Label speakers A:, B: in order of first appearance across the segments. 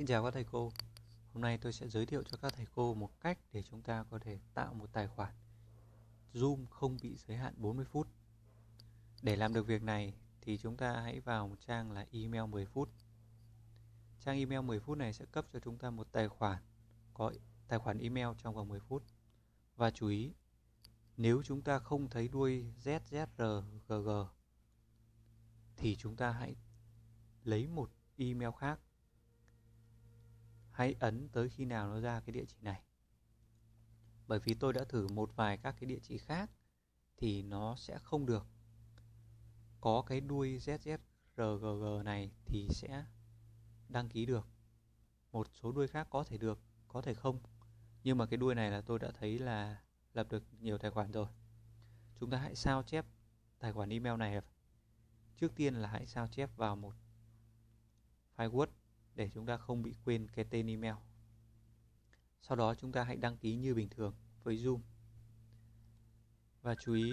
A: Xin chào các thầy cô. Hôm nay tôi sẽ giới thiệu cho các thầy cô một cách để chúng ta có thể tạo một tài khoản Zoom không bị giới hạn 40 phút. Để làm được việc này thì chúng ta hãy vào một trang là email 10 phút. Trang email 10 phút này sẽ cấp cho chúng ta một tài khoản có tài khoản email trong vòng 10 phút. Và chú ý, nếu chúng ta không thấy đuôi ZZRGG thì chúng ta hãy lấy một email khác hãy ấn tới khi nào nó ra cái địa chỉ này. Bởi vì tôi đã thử một vài các cái địa chỉ khác thì nó sẽ không được. Có cái đuôi ZZRGG này thì sẽ đăng ký được. Một số đuôi khác có thể được, có thể không. Nhưng mà cái đuôi này là tôi đã thấy là lập được nhiều tài khoản rồi. Chúng ta hãy sao chép tài khoản email này. Trước tiên là hãy sao chép vào một file Word để chúng ta không bị quên cái tên email. Sau đó chúng ta hãy đăng ký như bình thường với Zoom. Và chú ý,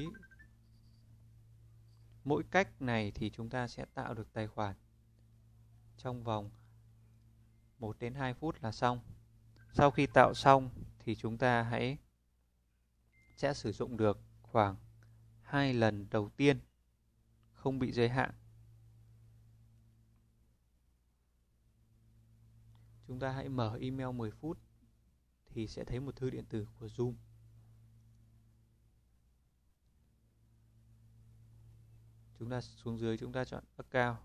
A: mỗi cách này thì chúng ta sẽ tạo được tài khoản trong vòng 1 đến 2 phút là xong. Sau khi tạo xong thì chúng ta hãy sẽ sử dụng được khoảng 2 lần đầu tiên, không bị giới hạn chúng ta hãy mở email 10 phút thì sẽ thấy một thư điện tử của Zoom. Chúng ta xuống dưới chúng ta chọn account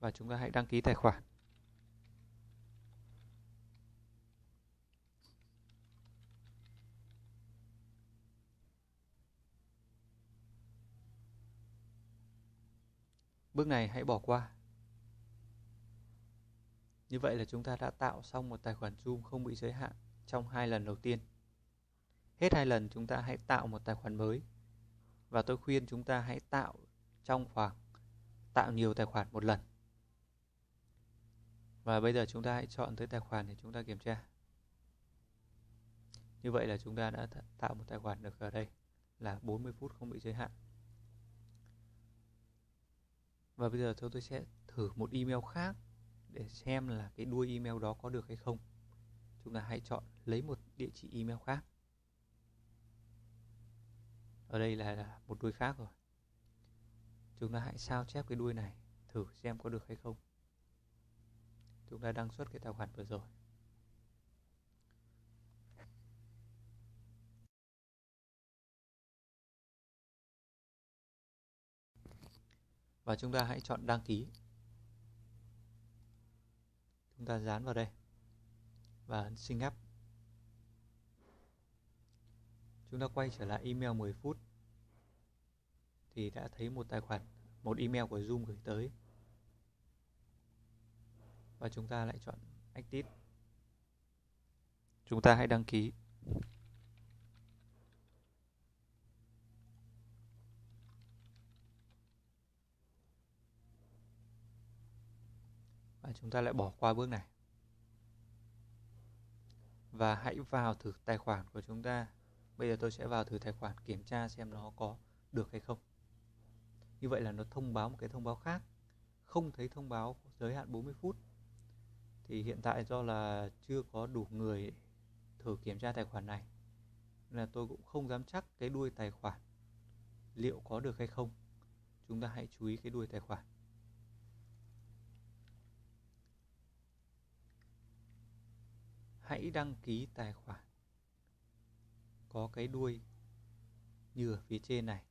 A: và chúng ta hãy đăng ký tài khoản. Bước này hãy bỏ qua. Như vậy là chúng ta đã tạo xong một tài khoản Zoom không bị giới hạn trong hai lần đầu tiên. Hết hai lần chúng ta hãy tạo một tài khoản mới. Và tôi khuyên chúng ta hãy tạo trong khoảng, tạo nhiều tài khoản một lần. Và bây giờ chúng ta hãy chọn tới tài khoản để chúng ta kiểm tra. Như vậy là chúng ta đã tạo một tài khoản được ở đây là 40 phút không bị giới hạn. Và bây giờ tôi sẽ thử một email khác để xem là cái đuôi email đó có được hay không. Chúng ta hãy chọn lấy một địa chỉ email khác. Ở đây là một đuôi khác rồi. Chúng ta hãy sao chép cái đuôi này, thử xem có được hay không. Chúng ta đăng xuất cái tài khoản vừa rồi. Và chúng ta hãy chọn đăng ký chúng ta dán vào đây và ấn sinh up. Chúng ta quay trở lại email 10 phút. Thì đã thấy một tài khoản, một email của Zoom gửi tới. Và chúng ta lại chọn Active. Chúng ta hãy đăng ký. Và chúng ta lại bỏ qua bước này. Và hãy vào thử tài khoản của chúng ta. Bây giờ tôi sẽ vào thử tài khoản kiểm tra xem nó có được hay không. Như vậy là nó thông báo một cái thông báo khác. Không thấy thông báo giới hạn 40 phút. Thì hiện tại do là chưa có đủ người thử kiểm tra tài khoản này, nên là tôi cũng không dám chắc cái đuôi tài khoản liệu có được hay không. Chúng ta hãy chú ý cái đuôi tài khoản. Hãy đăng ký tài khoản có cái đuôi như ở phía trên này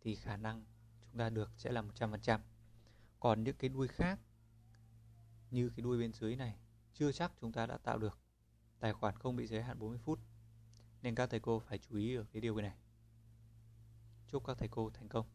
A: thì khả năng chúng ta được sẽ là 100%. Còn những cái đuôi khác như cái đuôi bên dưới này, chưa chắc chúng ta đã tạo được tài khoản không bị giới hạn 40 phút. Nên các thầy cô phải chú ý ở cái điều này. Chúc các thầy cô thành công.